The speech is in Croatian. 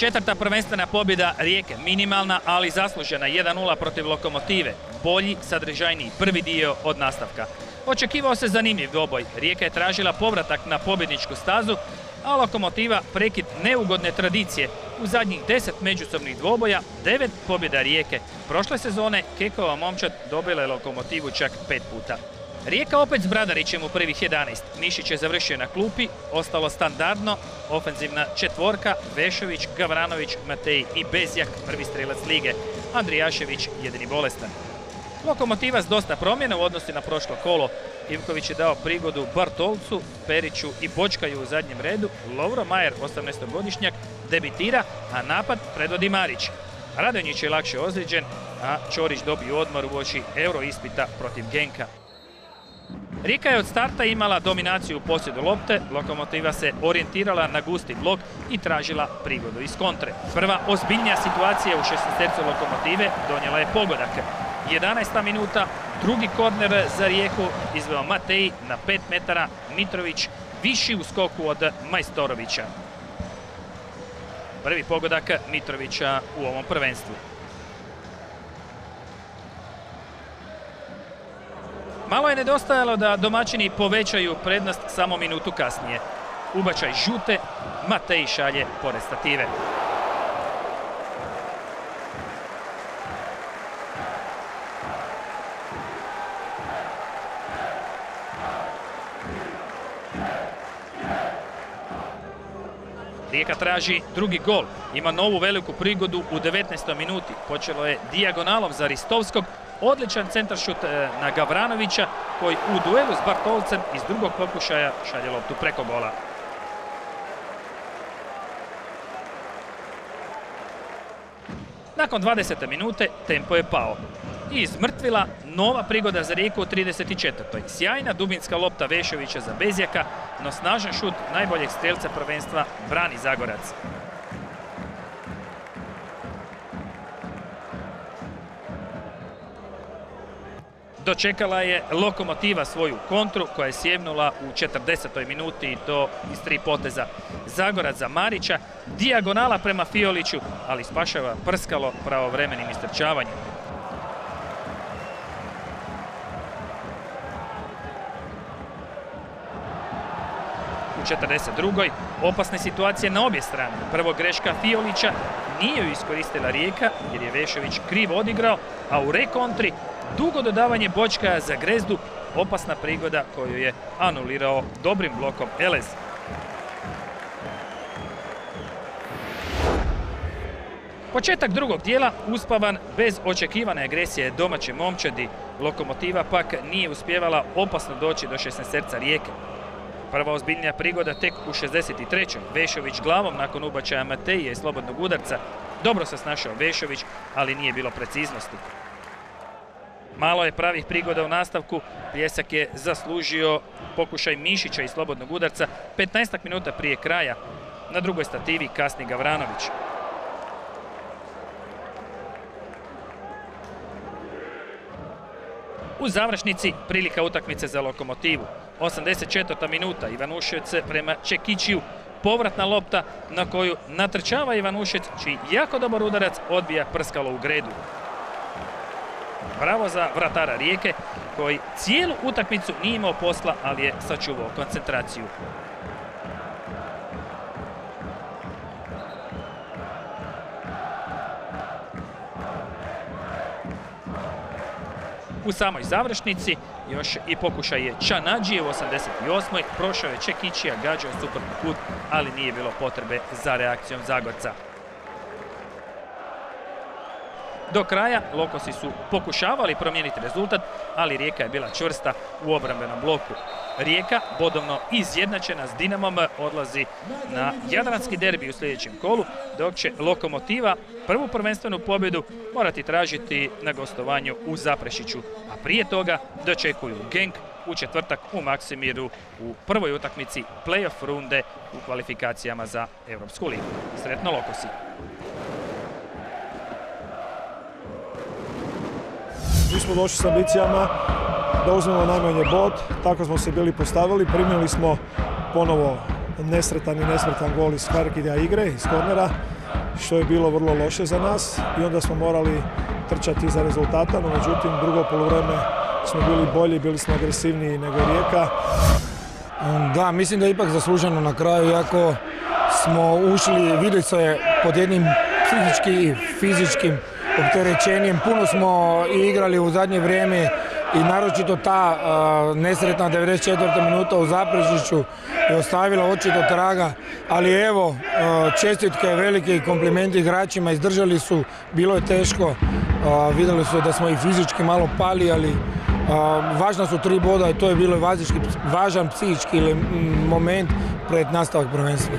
Četvrta prvenstvena pobjeda Rijeke, minimalna, ali zaslužena 1-0 protiv Lokomotive. Bolji, sadržajniji prvi dio od nastavka. Očekivao se zanimljiv doboj. Rijeka je tražila povratak na pobjedničku stazu, a Lokomotiva prekid neugodne tradicije. U zadnjih deset međusobnih dvoboja, devet pobjeda Rijeke. Prošle sezone Kekova momčad dobila je Lokomotivu čak pet puta. Rijeka opet s Bradarićem u prvih 11. Mišić je završio na klupi, ostalo standardno, ofenzivna četvorka, Vešović, Gavranović, Matej i Bezjak, prvi strelac lige, Andrijašević, jedini bolestan. Lokomotiva s dosta promjena u odnosu na prošlo kolo. Ivković je dao prigodu Bartolcu, Periću i Bočkaju u zadnjem redu. Lovro Majer, 18-godišnjak, debitira, a napad predvodi Marić. Radonjić je lakše ozlijeđen, a Čorić dobio odmor u oči euro ispita protiv Genka. Rijeka je od starta imala dominaciju u posjedu lopte, Lokomotiva se orijentirala na gusti blok i tražila prigodu iz kontre. Prva ozbiljnija situacija u 16. Lokomotive donijela je pogodak. 11. minuta, drugi korner za Rijeku izveo Matej na 5 metara, Mitrović viši u skoku od Majstorovića. Prvi pogodak Mitrovića u ovom prvenstvu. Malo je nedostajalo da domaćini povećaju prednost samo minutu kasnije. Ubačaj žute, Matej šalje pored stative. Rijeka traži drugi gol. Ima novu veliku prigodu u 19. minuti. Počelo je dijagonalom za Ristovskog. Odličan centaršut e, na Gavranovića koji u duelu s Bartolcem iz drugog pokušaja šalje loptu preko gola. Nakon 20. minute tempo je pao. I izmrtvila nova prigoda za Rijeku u 34. Sjajna dubinska lopta Vešovića za Bezjaka, no snažan šut najboljeg strelca prvenstva brani Zagorac. Dočekala je Lokomotiva svoju kontru koja je sjevnula u 40. minuti i to iz tri poteza. Zagorac za Marića, dijagonala prema Fioliću, ali spašava prskalo pravovremenim istrčavanjem. U 42. Opasne situacije na obje strane. Prvo greška Fiolića nije ju iskoristila Rijeka jer je Vešović krivo odigrao, a u rekontri dugo dodavanje Bočka za Grezdu, opasna prigoda koju je anulirao dobrim blokom Elez. Početak drugog dijela uspavan bez očekivane agresije domaće momčadi. Lokomotiva pak nije uspjevala opasno doći do 16 srca Rijeke. Prva ozbiljnija prigoda tek u 63. Vešović glavom nakon ubačaja Mateije i slobodnog udarca. Dobro se snašao Vešović, ali nije bilo preciznosti. Malo je pravih prigoda u nastavku. Pljesak je zaslužio pokušaj Mišića i slobodnog udarca 15 minuta prije kraja. Na drugoj stativi kasni Gavranović. U završnici prilika utakmice za lokomotivu. 84. minuta Ivanušec prema Čekićiju. Povratna lopta na koju natrčava Ivanušec, čiji jako dobar udarac odbija prskalo u gredu. Bravo za vratara Rijeke, koji cijelu utakmicu nije imao posla, ali je sačuvao koncentraciju. U samoj završnici još i pokušaj je Čanađije u 88. Prošao je Čekićija, gađao suprotni put, ali nije bilo potrebe za reakcijom Zagorca. Do kraja Lokosi su pokušavali promijeniti rezultat, ali Rijeka je bila čvrsta u obrambenom bloku. Rijeka, bodovno izjednačena s Dinamom, odlazi na Jadranski derbi u sljedećem kolu, dok će Lokomotiva prvu prvenstvenu pobjedu morati tražiti na gostovanju u Zaprešiću. A prije toga dočekuju Genk u četvrtak u Maksimiru u prvoj utakmici playoff runde u kvalifikacijama za Europsku ligu. Sretno Lokosi! Mi smo došli s ambicijama da uzmemo najmanje bod, tako smo se bili postavili, primili smo ponovo nesretan i nesretan gol iz Harkidja igre, iz kornera. što je bilo vrlo loše za nas i onda smo morali trčati za rezultata, no međutim drugo polovreme smo bili bolji, bili smo agresivniji nego Rijeka. Da, mislim da je ipak zasluženo na kraju, iako smo ušli, vidi se pod jednim psihički i fizičkim opterećenjem. Puno smo igrali u zadnje vrijeme i naročito ta nesretna 94. minuta u Zaprežiću je ostavila očito traga, ali evo, čestitke velike i komplimenti igračima, izdržali su, bilo je teško, vidjeli su da smo i fizički malo pali, ali važna su tri boda i to je bilo važan psihički moment pred nastavak prvenstva.